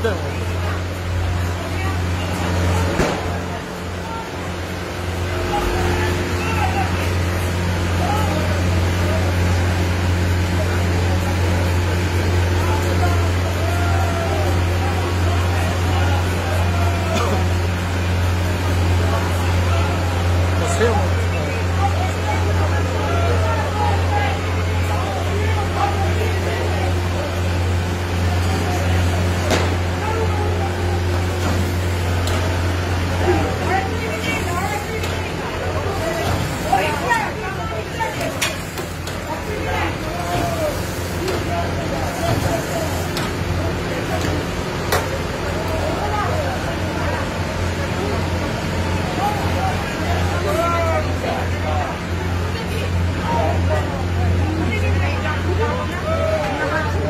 brother.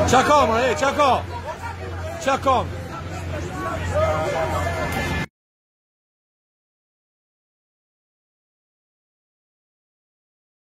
Giacomo, eh, Giacomo. Giacomo.